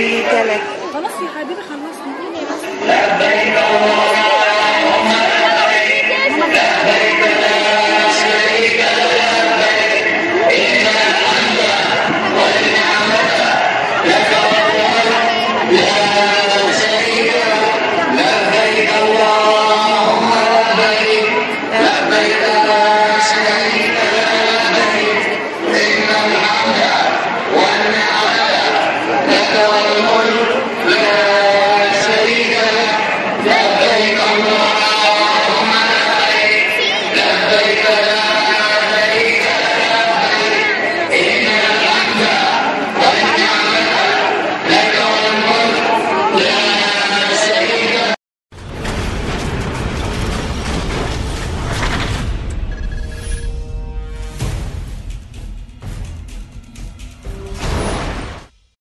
شريك لك. خلاص يا حبيبي خلصنا. لبيك.